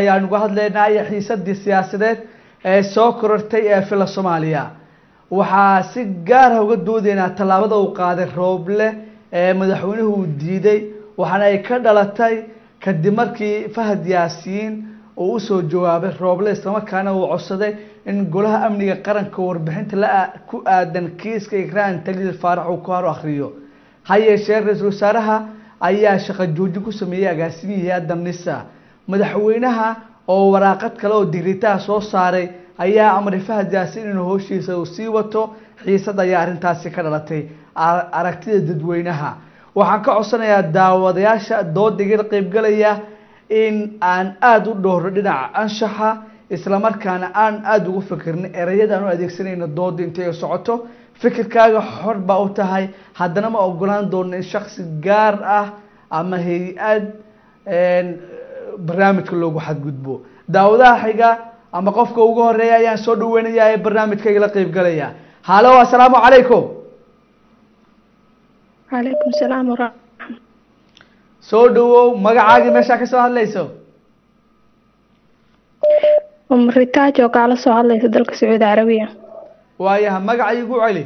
ayaan uga hadlaynay xiisadii siyaasadeed ee soo korortay ee fila soomaaliya. Waxaa si gaar ah uga doodeynaa tallaabada uu qaaday rooble ee madaxweynuhu uu diiday waxaana ay ka dhalatay kadib markii fahad yaasiin uu u soo jawaabay rooble islamarkaana uu codsaday in golaha amniga qaranka warbixinta la ku aadan kiiska ikraan taliil faarax uu ku haro akhriyo. Ha yeeshee ra'iisul wasaaraha ayaa shaqo joojin ku sameeyey agaasimihii hay'adda nisa madaxweynaha oo waraaqad kale oo digriitaha soo saaray ayaa amray fahad yaasiin inuu howshiisa uu sii wato. Xiisad ayaa arrintaasi ka dhalatay aragtida dadweynaha. Waxaan ka codsanayaa daawadayaasha doodiga qeybgalaya in aan aada u dhowro dhinaca anshaxa islamarkaana aan aada ugu fikirna ereyada aan u adeegsanayno dooda intay ay socoto fikirkaaga xor baa u tahay. Haddana ma ogolaan doono in shaksi gaar ah ama hay'ad barnaamijka loogu xadgudbo. Daawadaha xiga ama qofka ugu horreeya ayaan soo dhaweynaya ee barnaamijkayga la qeybgalaya. Halo assalaamu calaykum. Calaykum salaam waraxma soo dhawow magacaagii meeshaa ka soo hadlayso? Oo kaala soo hadlaysa dalka sacuudi carabiya. Waayaha magaca igu celi?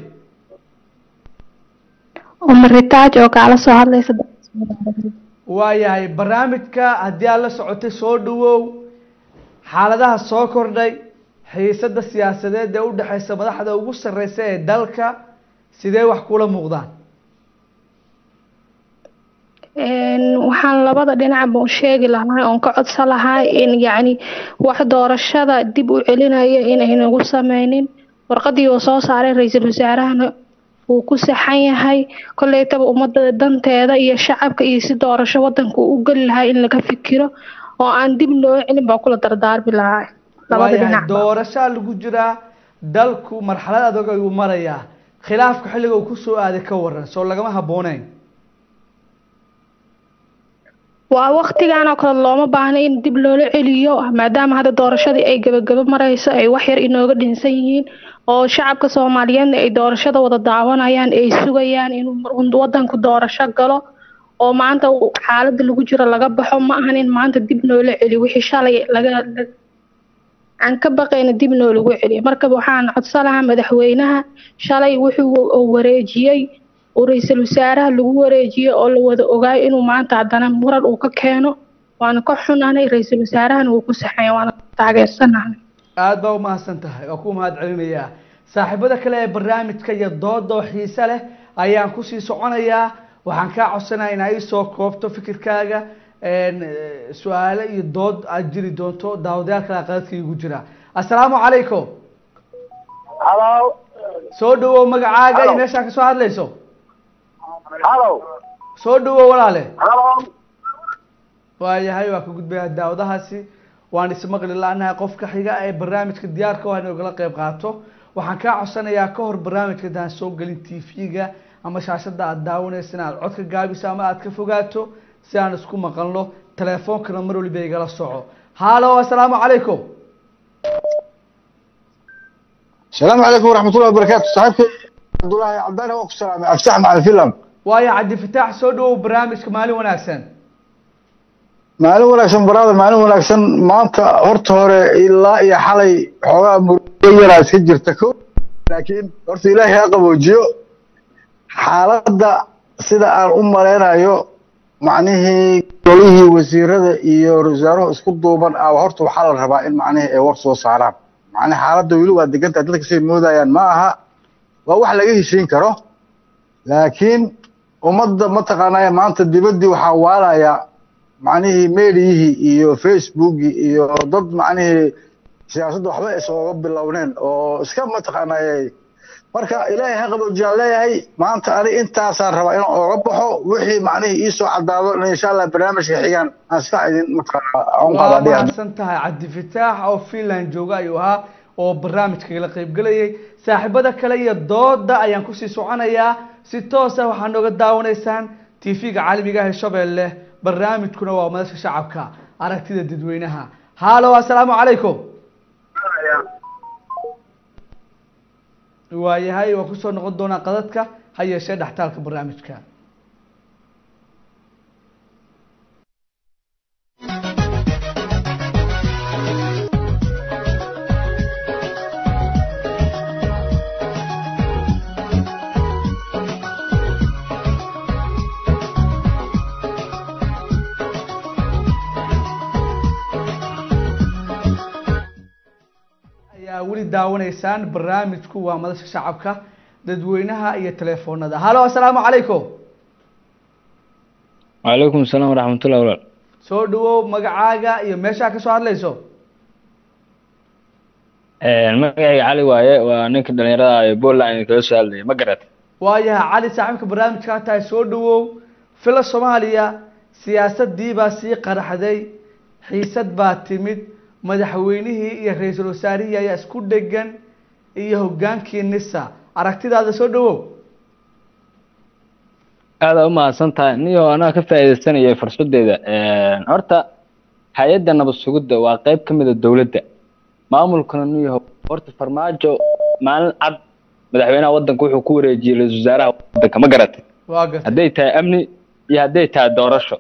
Oo kaala soo hadlaysa dalka sacuudi carabiya waayahay barnaamijka haddii aad la socotay soo dhawow xaaladaha soo kordhay xiisada siyaasadeed ee udhexeysa madaxda ugu sareysa ee dalka sidee wax kula muuqdaan? Waxaan labada dhinacba u sheegi lahaa oon ka codsan lahaa in yacni wax doorashada dib u celinaya inay nagu sameynin warqadii uu soo saaray ra'iisul wasaarahana wuu ku saxan yahay. Kolleytaba ummadda danteeda iyo shacabka iyo si doorasho wadanka uu u geli lahaa in laga fikiro oo aan dib loo celin baan kula dardaarmi lahaa labada doorashaa lagu jiraa dalku marxalad adag ayuu marayaa. Khilaafka xilliga uu ku soo aaday ka waran soo lagama habbooneyn waa waktigan oo kale looma baahna in dib loola celiyo maadaama hadda doorashadii ay gabagabo mareyso ay wax yar inooga dhinsan yihiin oo shacabka soomaaliyeedna ay doorashada wada daawanayaan ay sugayaan inuu wadanku doorasho galo oo maanta xaalada lagu jiro laga baxo ma ahan in maanta dib noola celiyo. Wixii shalay laga aan ka baqayna dib noolagu celiyo. Marka waxaan codsan lahaa madaxweynaha shalay wuxuu wareejiyey uu ra'iisul wasaaraha lagu wareejiyo oo la wada ogaayo inuu maanta haddana muran uu ka keeno waana ka xunaanay ra'iisul wasaarahana wuu ku saxanya waana taageersanahay. Aada baa umahadsan tahay waa ku mahad celinayaa saaxiibada kale ee barnaamijka iyo dooda oo xiise leh ayaan ku sii soconayaa. Waxaan kaa codsanaya in ay soo koobto fikirkaaga su'aale iyo dood aad jiri doonto daawadayaal kale qadadka igu jira. Assalaamu calaykum. Halo soo dhawow magacaaga iyo Hello. meeshaa ka soo hadlayso halo. Soo dhawo walaale. Waayahay waa ka gudbaya daawadahaasi. Waan ismaqli la-nahay qofka xiga ee barnaamijka diyaarka waa in ogala qayb qaato. Waxaan kaa codsanayaa ka hor barnaamijka hadaan soo gelin t v-ga ama shaashada aad daawanaysa in aada cod gaabiso ama aad ka fogaato si aan isku maqalno. Telefoonkana mar waliba igala soco. Halo assalaamu calaykum. Asalaamu calaykum waraxmatullah wabarakaatu saxiibka cabdulaahi cabdaan waa ku salaamay abtax macal filam waayo cabdifataax soo dhowow barnaamijka maalin wanaagsan. Maalin wanaagsan baraader maalin wanaagsan. Maanta horta hore ilaa iyo xalay xoogaa murgo yaraa iska jirta ko laakiin horta ilaahay ha qaboojiyo. Xaaladda sida aan u malaynayo macnihii golihii wasiirada iyo wasaarahu isku duuban ah horta waxaa la rabaa in macnihii ay war soo saaraan. Macnii xaaladda weli waa degantahay dadka say moodayaan ma aha waa wax laga heshiin karo. Laakiin ummadda mataqaanaya maanta dibaddii waxaa waalaya macnihii meediyihii iyo facebookii iyo dad macnihii siyaasadda waxba isooga bilowneen oo iska mataqaanaya marka ilaahay ha qaboojiyaan leeyahay maanta ani intaasaan rabaa inaan ooga baxo wixii macnihii iisoo cadaado in insha allah barnaamijka xigaan aan iska idin mataqaana aan waa mahadsan tahay cabdi fataax oo finland jooga ayuu ahaa oo barnaamijka la qeybgelayay saaxiibada kale iyo dooda ayaan ku sii soconayaa si toosa waxaa nooga daawanaysaan. Tv-ga caalamiga ah ee shabeelle barnaamijkuna waa madasha shacabka. Aragtida dadweynaha. Halo assalaamu calaykum. Waayahay waa ku soo noqon doonaa qadadka ha yeeshee dhextaalka barnaamijka aad weli daawanaysaan barnaamijku waa madasha shacabka dadweynaha iyo telefoonada. Halo asalaamu calaykum. Waalaykum salaam waraxmatullah walaal soo dhawow magacaaga iyo meeshaa ka soo hadlayso? Magacayga cali waaye waa ninka dhalinyarada ee poland kaga soo hadlay ma garat waayaha cali saaxiibka barnaamijkaa tahay soo dhawow fila soomaaliya siyaasadii baa sii qaraxday xiisad baa timid madaxweynihii iyo ra'iisul wasaarihii ayaa isku dhegan iyo hogaankii nisa aragtidaada soo dhawow. Aad u mahadsan tahay niyo anaa ka faa'iidaysanaya fursadeeda horta hay'adda nabad sugidda waa qayb ka mid a dowladda. Maamulkana niyo horta farmaajo maalin cad madaxweynaha waddanka wuxuu ku wareejiyey ra'iisul wasaaraha waddanka. Ma garatay? Hadday tahay amni iyo hadday tahay doorasho.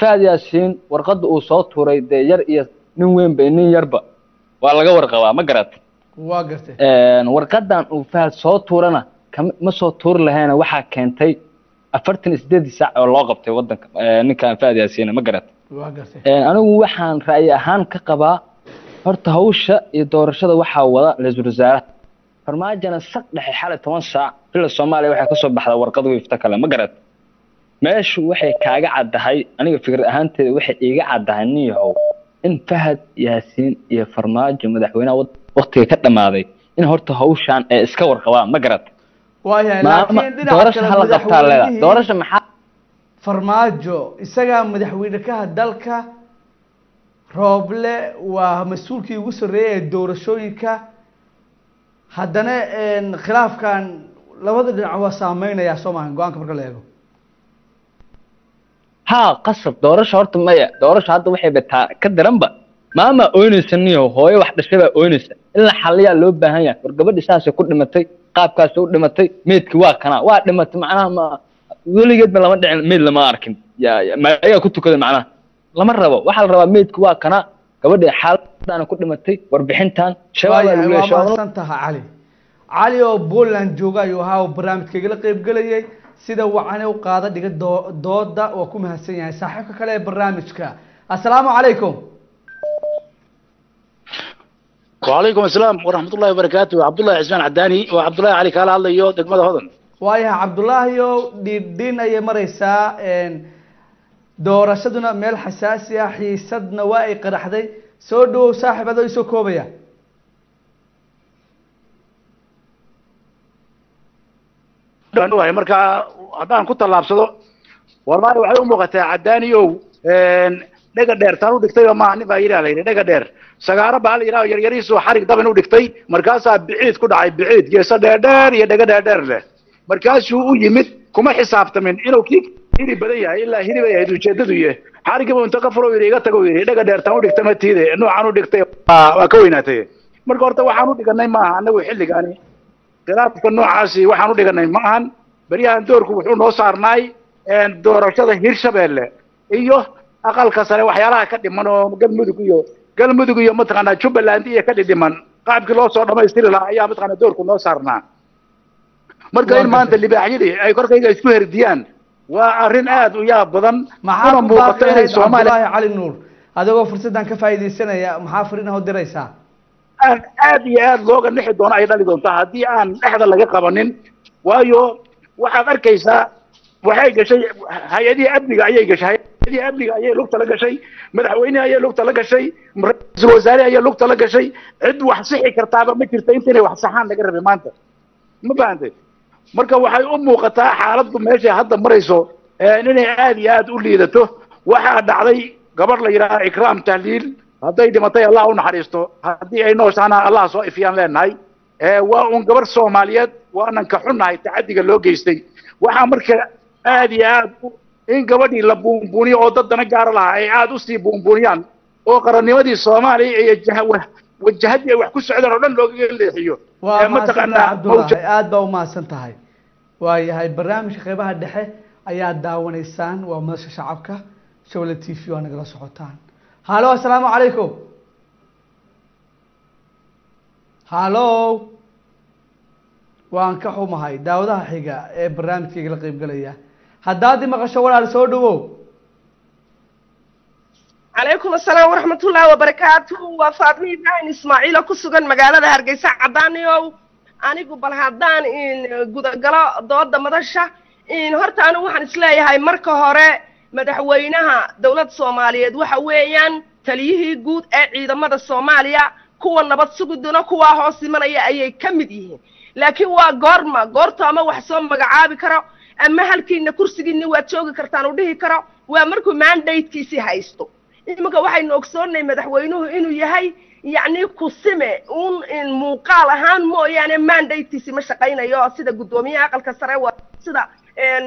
Fahad yaasiin warqadda uu soo tuuray dee yar iyo nin weynba iyo nin yarba. Waa laga warqabaa ma garatay waa gartay. Warqadan uu fahad soo tuurana ma soo tuuri lahayna waxaa keentay afartan iyo sideedii saac oo loo qabtay waddanka ninkan fahad yaasiina ma gartay. Anigu waxaan ra'yi ahaan ka qabaa horta hawsha iyo doorashada waxaa wada ra'iisul wasaaraha farmaajona saq dhexe xalay toban saac fila soomaaliya waxaa ka soo baxda warqad wiifta kale ma garat meeshu waxay kaaga caddahay aniga fikrad ahaanteeda waxay iiga caddahay nin yahow in fahad yaasiin iyo farmaajo madaxweynaha waqtiga ka dhammaaday in horta hawshaan ay iska warqabaan ma garat doorasha hala qabtaa leeda doorasha maxaa farmaajo isagaa madaxweyne kaha dalka rooble waa mas'uulkii ugu sarreeyay ee doorashooyinka. Haddana khilaafkan labada dhinac waa saameynayaa soo maahan go'aanka marka la eego haa qasab. Doorasha horta maya. Doorasha hadda waxay bataa ka daranba. Maama ooynaysa niyo hooyo wax dhashay baa ooynaysa in la xaliyaa loo baahan yahay. War gabadhi saasay ku dhimatay qaabkaasay u dhimatay meydki waa kanaa waa dhimatay macnaha ma weligeedba lama dhicin meyd lama arkin. Ya ya- ma ayaa ku tukaday macnaha. Lama rabo. Waxaa la rabaa meydki waa kanaa gabadhi xaaladaana ku dhimatay warbixintan shabaab baa lagu waayahay waa leeyahay mahadsan taha cali. Cali oo Poland jooga ayuu ahaa oo barnaamijka igala qayb sida wacan u qaada dhiga dooda waa ku mahadsan yahay saaxiibka kale ee barnaamijka. Assalaamu calaykum. Wacalaykum asalaam waraxmatullahi wabarakaatu cabdullahi cismaan cadaani waa cabdullahi cali kaala hadlayo degmada hodan. Waayaha cabdullaahiyo dhiidhin ayay mareysaa doorashaduna meel xasaasi ah xiisadna waa ay qaraxday. Soo dhawow saaxiib adoo isoo koobaya waay marka haddaan ku tallaabsado wallahi waxay u muuqataa cadaaniyow dhega dheer taan u dhigtayba maaha nin yidhaha la yidhi dhega dheer. Sagaaro baa la yidhaha yaryarihiisoo xarig daban u dhigtay markaasaa biciid ku dhacay biciid geeso dheerdheer iyo dhega dheerdheer leh. Markaasuu u yimid kuma xisaabtamin inuu kii hiri badan yahay ilaa hiri bay ahayd ujeedadu yahay. Xarigiibu inta ka furo yidhi iga tago yidhi dhega dheer taan u dhigtay ma tiide noocan u dhigtay. Waa ka weynaatay. Marka horta waxaan u dhiganay maaha annagu xilligaani khilaafka noocaasi waxaan u dhiganay ma ahan. Beryahan doorku wuxuu noo saarnaay doorashada hirshabeelle iyo aqalka sare waxyaalaha ka dhiman oo galmudug iyo galmudug iyo mataqaanaa jubbaland iyo ka dhidhiman qaabkii loo soo dhamaystiri lahaa ayaa mataqaanaa doorku noo saarnaa. Marka in maanta libaaxyadii ay korkayga isku herdiyaan waa arrin aad u yaab badan. Maxaa muuqato inay soomaaliya cali nuur? Adigoo fursaddan ka faa'iidaysanaya maxaa fariinaha u diraysaa aan aad iyo aad looga nixi doono ay dhali doontaa. Haddii aan dhexda laga qabanin waayo waxaad arkaysaa waxay gashay hay'adihii amniga ayay gashay hay'adihii amniga ayay lugta la gashay madaxweynehi ayay lugta la gashay ra'iisul wasaare ayay lugta la gashay. Cid wax sixi kartaaba ma jirta intaynay wax saxaan laga rabay maanta. Ma fahantay marka waxay u muuqataa xaaladdu meeshay hadda marayso inay aad iyo aad u liidato. Waxaa dhacday gabadh la yidhaaha ikraam tahliil hadday dhimatay allah u naxariisto. Haddii ay nooshaana allah soo ifiyaan leenahay. Waa un gabarh soomaaliyeed waanan ka xunnahay tacadiga loo geystay. Waxaa marka aad iyo aad in gabadhii la buunbuuniyo oo dad dana gaara lahaa ay aad u sii buunbuuniyaan. Oo qarannimadii soomaaliya iyo jah- wa- wajahadii ay wax ku socdaan oo dhan loogaga leexiyo. Aad baa umahadsan tahay. Waayahay barnaamijka qeybaha dhexe ayaa daawanaysaan. Waa madasha shacabka shawle t v waa nagala socotaan halo assalaamu calaykum halo. Waan ka xumahay. Daawadaha xiga ee barnaamijkayga la qeybgalaya haddaad i maqasho walaal soo dhawow. Calaykum assalaam waraxmatullaahi wabarakaatu waa faatimo ibraahim ismaaciil oo ku sugan magaalada hargeysa cadaaniow anigu bal haddaan in gudagalo dooda madasha. In horta anigu waxaan is leeyahay marka hore madaxweynaha dowladda soomaaliyeed waxa weeyaan taliyihii guud ee ciidamada soomaaliya kuwa nabad sugiduna kuwaa hoos imanaya ayay ka mid yihiin. Laakiin waa goorma goorta ama wax soo magacaabi karo ama halkiina kursigiina waad joogi kartaan u dhihi karo waa markuu mandatekiisii haysto. Iminka waxaynu ogsoonnay madaxweynuhu inuu yahay yacni kusime un muuqaal ahaan mooyaane mandatekiisi ma shaqaynayo sida guddoomiyaha aqalka sare sida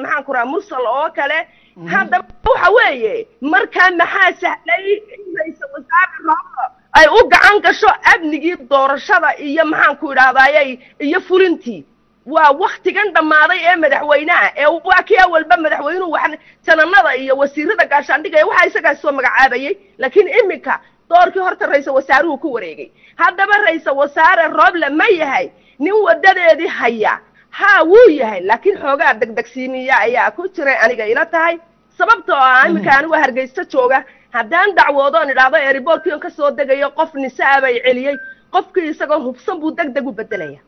maxaan ku raha mursal oo kale haddaba waxa weeye markaa maxaa sahlay in ra'iisal wasaare rooblo ay u gacan gasho amnigii doorashada iyo maxaan ku idhahdayay iyo fulintii. Waa waktigan dhammaaday ee madaxweynaha ee waa kii awalba madaxweynuhu wax jananada iyo wasiirada gaashaandhiga ee waxaa isagaa soo magacaabayay laakiin iminka doorkii horta ra'iisal wasaaruhu ku wareegay. Haddaba ra'iisal wasaare rooble ma yahay nin wadadeedii haya haa wuu yahay. Laakiin xoogaa degdegsiimiya ayaa ku jiray aniga ila tahay. Sababtoo ah iminka anigu hargeysta jooga. Haddaan dacwoodoon idhaahdo eeriboorkiion ka soo degayo qof nisaa bay celiyey. Qofkii isagoo hubsan buu deg deg u bedelaya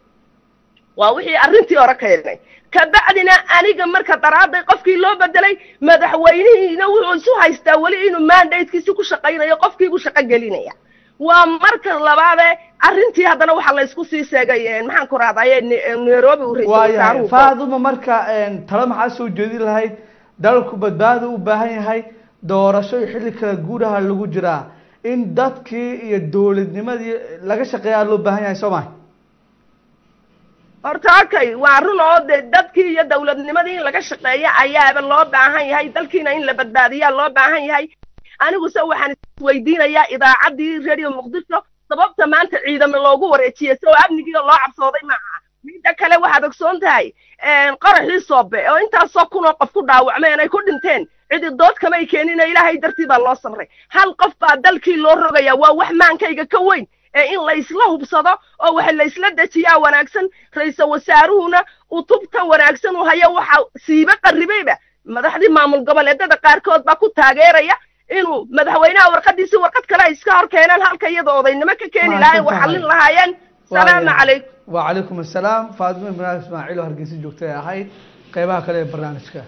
waa wixii arrintii hore keenay kabacdina aniga marka daraaday qofkii loo bedelay madaxweynihiina wuxuu isu haystaa weli inuu mandatekiisi ku shaqaynayo qofkiibuu shaqo gelinaya waa marka labaade arrintii haddana waxaa la isku sii sheegay maxaan ku nairobi uu ra'iisul faaduma marka talo maxaa soo jeedin lahayd? Dalku badbaado u baahan yahay doorasho iyo xilli kala guuraha lagu jiraa. In dadkii iyo dowladnimadii laga shaqeeyaa loo baahan yahay soo maha horta okay waa run oo de dadkii iyo dawladnimadii in laga shaqeeyo ayaaba loo baahan yahay dalkiina in la badbaadiyaa loo baahan yahay anigu se waxaan isweydiinayaa idaacaddii radio muqdisho sababta maanta ciidamo loogu wareejiyey soo amnigii loo cabsooday maaha. Midda kale waxaad ogsoon tahay qaraxii soobe oo intaasoo kunoo qof ku dhaawacmeen ay ku dhinteen cidi dood kamay keenin oo ilaahay dartii baa loo samray. Hal qof baa dalkii loo rogaya waa wax maankayga ka weyn ee in laysla hubsado oo waxa laysla dejiyaa wanaagsan. Ra'iisal wasaaruhuna utubta wanaagsan uu hayo waxa siiba qarribayba. Madaxdii maamul goboleedada qaarkood baa ku taageeraya inuu madaxweynaha warqadiisi warqad kale ay iska hor keenaan halka iyadoo odaynimo ka keeni lahayn war xallin lahaayeen salaamu calaykum. Wacalaykum assalaam faadimo ibraahim ismaaciil oo hargeysa joogtay ahayd. Qeybaha kale ee barnaamijka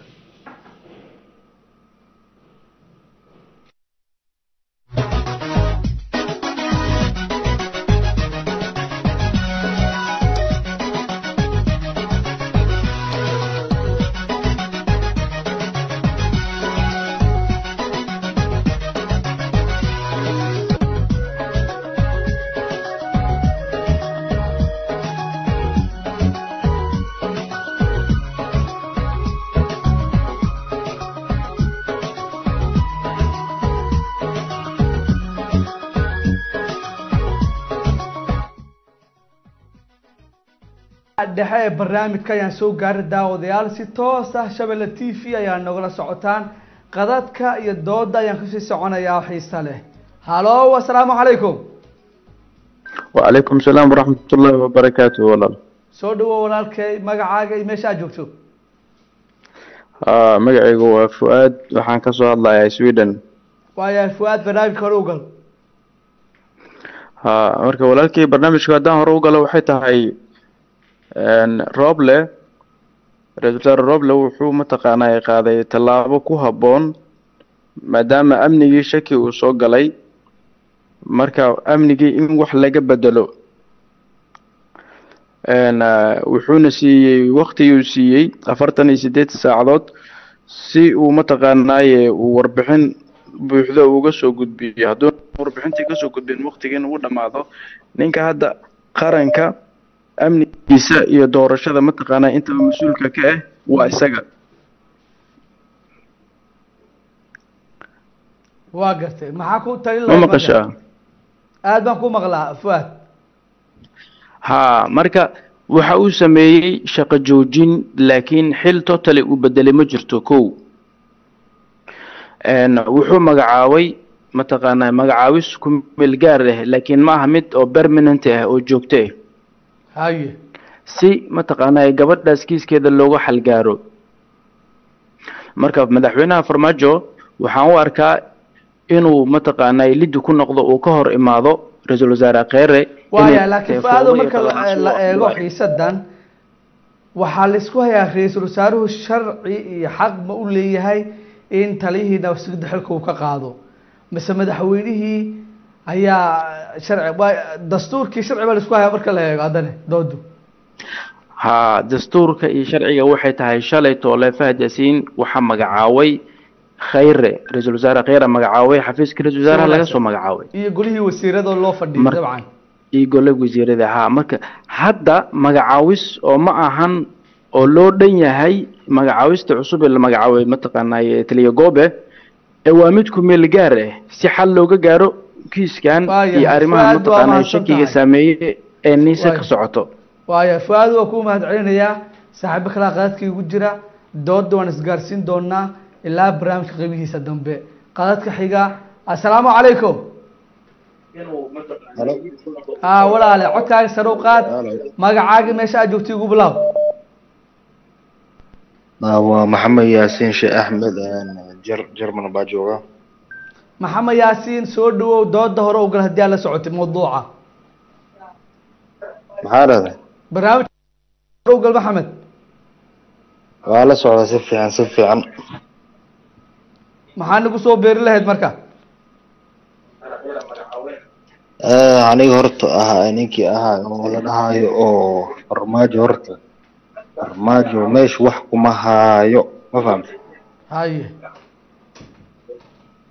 dhexe ee barnaamijka ayaan soo gaari daawadayaal si toos ah shabelle t v ayaa nogala socotaan. Qadadka iyo dooda ayaan ku sii soconayaa xiisa leh. Halo asalaamu calaykum. Wacalaykum salaam waraxmatullaahi wabarakaatu walaal. Soo dhawo walaalkay magacaaga iyo meesha aad joogto? Ha magacaygu waa fu-aad waxaan ka soo hadlayaa sweden. Waaya fu-aad barnaamijka hore ugal ha ah, marka walaalkii barnaamijka haddaan hore ugalo waxay tahay roble ra'iisul wasaare roble wuxuu mataqaanaa qaaday tallaabo ku habboon maadaama amnigii shaki uu soo galay marka amnigii in wax laga bedelo wuxuuna siiyey waktiguu siiyey afartan iyo sideed saacadood si uu mataqaanaaye uu warbixin buuxdo uga soo gudbiyo. Hadduu warbixintii ka soo gudbin waktigiin uu dhamaado ninka hadda qaranka amnigiisa iyo doorashada mataqaanaa intaba mas'uulka ka ah? Waa isaga. Waa gartay. Maxaa ku talin ma maqashaa? Marka? aad baan ku maqlaa fu-aad ha marka waxa uu sameeyey shaqo joojin laakiin xil totally uu bedelay ma jirto kow. Wuxuu magacaabay mataqaanaa magacaabis ku meel gaar ah laakiin ma aha mid oo permanent ah oo joogto ah haye. Si mataqaanaa gabadhaas kiiskeeda looga xalgaaro. Marka madaxweynaha farmaajo waxaan u arkaa inuu mataqaanaa liddi ku noqdo uu ka hor imaado ra'iisul wasaare laakiin fa-aado marka la- eego caaso- xiisadan waxaa la isku hayaa ra'iisul wasaaruhu sharci iyo xaq ma u leeyahay in taliyihii nabadgudda xilka uu ka qaado. Mise madaxweynihii ayaa dastuurkii sharci baa la isku hayaa marka la eego haddane doodu haa dastuurka iyo sharciga waxay tahay shalay toole fahad yaasiin waxaa magacaabay kheyre ra'iisul wasaare kheyre magacaabay xafiiska ra'isul wasaaraha laga soo magacaabay iyo golihii wasiirada loo fadhiyay dabcan. iyo gole wasiirada haa marka hadda magacaawis oo ma ahan oo loo dhan yahay magacaawista cusub ee la magacaabay mataqaanaaye taliya goobe ee waa mid ku meel gaar ah si xal looga gaaro kiiskan iyo arrimaha mahadsan shakiga saameeyey ee niise ka socoto. Waaya fu-aad waa ku mahad celinayaa saaxiibo kalaa qadadka igu jira dooda waan isgaarsiin doonaa ilaa barnaamijka qeybihiisa dambe. Qadadka xiga assalaamu calaykum. Haa walaale codkaaga sare u qaad magacaagi meesha aad joogtay igu bilaab waa maxamed yaasiin sheekh axmed jar jarman baa jooga maxamed yaasiin soo dhawow dooda hore ugal haddii aad la socotay mawduuca. Maxaa dhahday barnaamij hore ugal maxamed. Waa la socda si fiican si fiican. Maxaa nagu soo beeri lahayd marka? Eh, aniga horta ahaa ninkii ahaa oo la dhahayo oo farmaajo horta farmaajo meesha wax kuma haayo ma fahamtay haye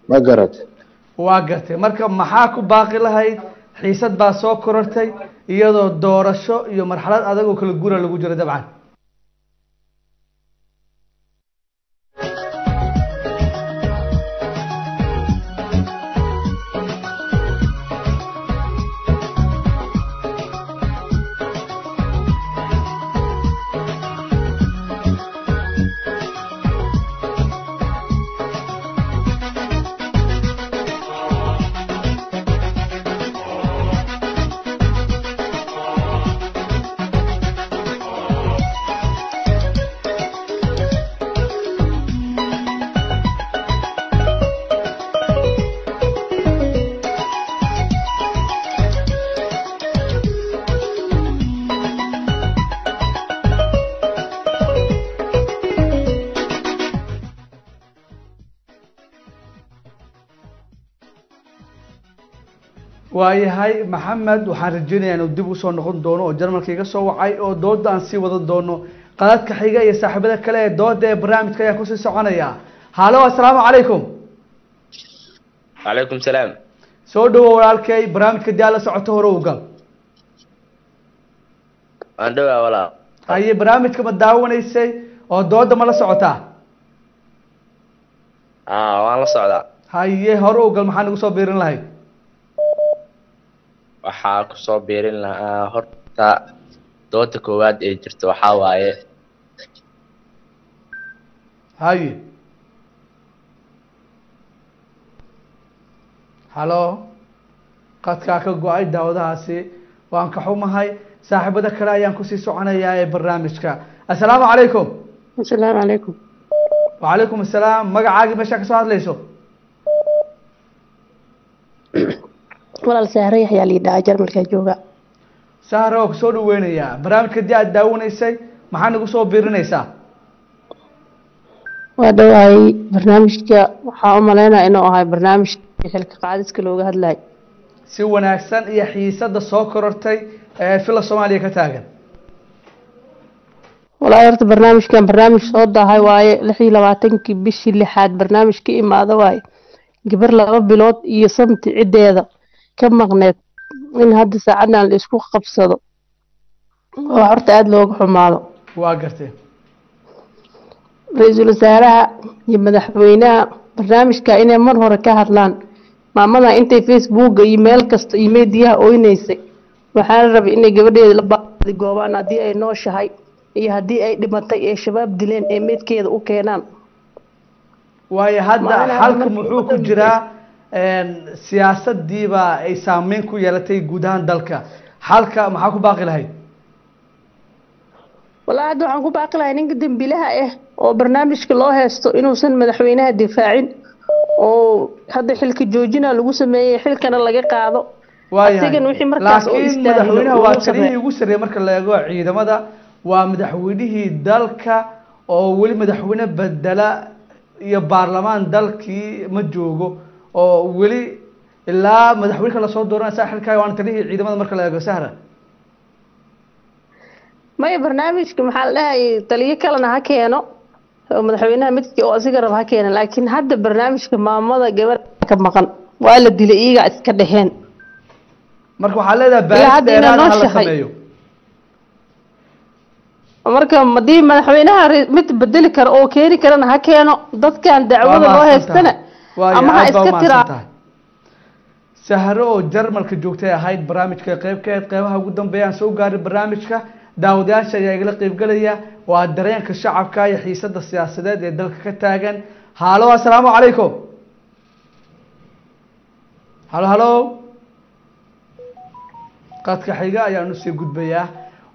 ma garat waa gartay. Marka maxaa ku baaqi lahayd? Xiisad baa soo korortay iyadoo doorasho iyo marxalad adag oo kala gura lagu jiro dabcan waayahay maxamed waxaan rajeynayaa inuu dib u soo noqon doono oo jarmalka iga soo wacay oo dooda aan sii wadan doono. Qadadka xiga iyo saaxiibada kale ee dooda ee barnaamijka ayaa ku sii soconaya. Halo assalaamu calaykum calaykum salaam. Soo dhawo walaalkay barnaamijka dii aad la socoto gal. Waan dhowaa walaal. Haye barnaamijka ma daawanaysay oo dooda ma la socotaa? Aa waan la socdaa. Haye hore u gal maxaa nagu soo biirin lahayd waxaa ku soo biirin lahaa horta dooda koowaad ee jirta waxaa waaye. Haye halo qadkaa ka go'ay daawadahaasi waan ka xumahay. Saaxiibada kale ayaan ku sii soconayaa ee barnaamijka. Assalaamu calaykum asalaamu calaykum wacalaykum assalaam magacaagii meeshaa ka soo hadlayso walaal sahre yaxyaa liidhaa jarmalkaa jooga. Sahra waa ku soo dhaweynayaa barnaamijka dii aad daawanaysay maxaa nagu soo biirinaysaa? Waa dhawaayey barnaamijka waxaa u malaynaya inuu ahay barnaamijka xilka qaadiska looga hadlayo si wanaagsan iyo xiisada soo korortay ee fila soomaaliya ka taagan. Walaahi horta barnaamijkan barnaamij soo daahay waaye lix iyo labaatankii bishii lixaad barnaamij ka imaada waaye. Gabar laba bilood iyo santi ciddeeda ka maqneed in hadda saacadan la isku qabsado. Oo horta aada looga xumaado. Waa gartay ra'iisul wasaaraha iyo madaxweynaha barnaamijka inay mar hore ka hadlaan. Maamada intay facebooka iyo meel kasta iyo meediyaha oynaysay waxaa la rabay inay gabadheeda la baadi goobaan haddii ay nooshahay iyo haddii ay dhimatay ee shabaab dileen ee meedkeeda u keenaan. Waayo hadda xalka muxuu ku jiraa siyaasadiiba ay saameyn ku yeelatay guud ahaan dalka. Xalka maxaa ku baaqi lahayd? Walaa hadda waxaan ku baaqi lahay ninka dembilaha ah oo barnaamijka loo heesto inuusan madaxweynaha difaacin oo hadda xilka joojina lagu sameeyey xilkana laga qaado. Asigan wixii markaas laakiin madaxweynaha waa ugu marka la eego ciidamada. Waa madaxweynihii dalka oo weli madaxweyne bedela iyo baarlamaan dalkii ma joogo oo weli ilaa madaxweynka la soo dooranaya saa xilkaaga waana taliyihii ciidamada marka la eego sahra. Maya barnaamijka maxaa la dhahayay taliyo kalena ha keeno oo madaxweynaha midkii oo asiga raba ha keeno laakiin hadda barnaamijka maamada gabar ka maqan waa la dilay iyaga iska dheheen marka waxaa leedahay baaris dheeraad ha la sameeyo. Marka haddii madaxweynaha mid bedeli karo oo keeni karana ha keeno dadkan dacwada loo haystana sahro oo jarmalka joogtay ahayd barnaamijka qeybkeed qeybaha ugu dambeeyaan soo gaaray barnaamijka daawadayaasha ayaa igala qeybgelaya waa dareenka shacabka iyo xiisada siyaasadeed ee dalka ka taagan. Halo assalaamu calaykum. Halo halo. Qadka xiga ayaanu sii gudbayaa.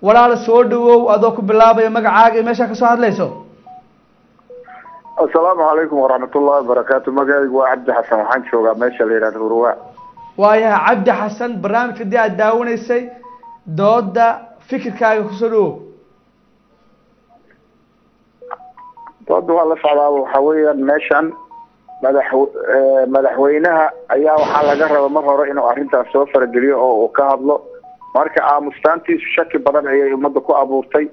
Walaal soo dhawow adoo ku bilaabaya magacaaga iyo meeshaa ka soo hadlayso asalaamu calaykum waraxmatullahi wabarakaatu. Magacaygu waa cabdi xasan waxaan joogaa meesha la yidhahdo hurwaa waayahay cabdi xasan barnaamijka haddii aad daawanaysay dooda fikirkaaga ku soo dhawow dooda waa la socdaaba waxa weeyaan meeshan madax eh, madaxweynaha ayaa waxaa laga raba mar hore inuu arrintaas soo farageliyo oo uu ka hadlo. Marka aamustaantiisu shaki badan ayay ummadda ku abuurtay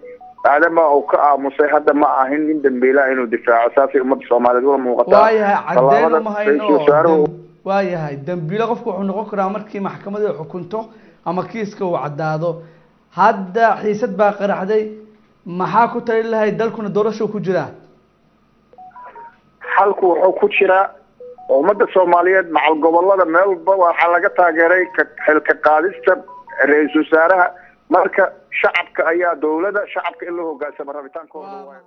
maadaama uu ka aamusay hadda ma ahin nin dambiilaha inuu difaaco. Saasay ummadda soomaaliyeed ula muuqataa waayahay uma hayno. waayahay dambiile qofku wuxuu noqon karaa markii maxkamadu xukunto ama kiiska uu caddaado. Hadda xiisad baa qaraxday. Maxaa ku tali lahay dalkuna doorasho ku jiraa xalku wuxuu ku jiraa ummadda soomaaliyeed macal gobollada meel walba waxaa laga taageeray ka- xilka qaadista ra'iisul wasaaraha. Marka shacabka ayaa dowladda shacabka in la hogaansamo rabitaankooda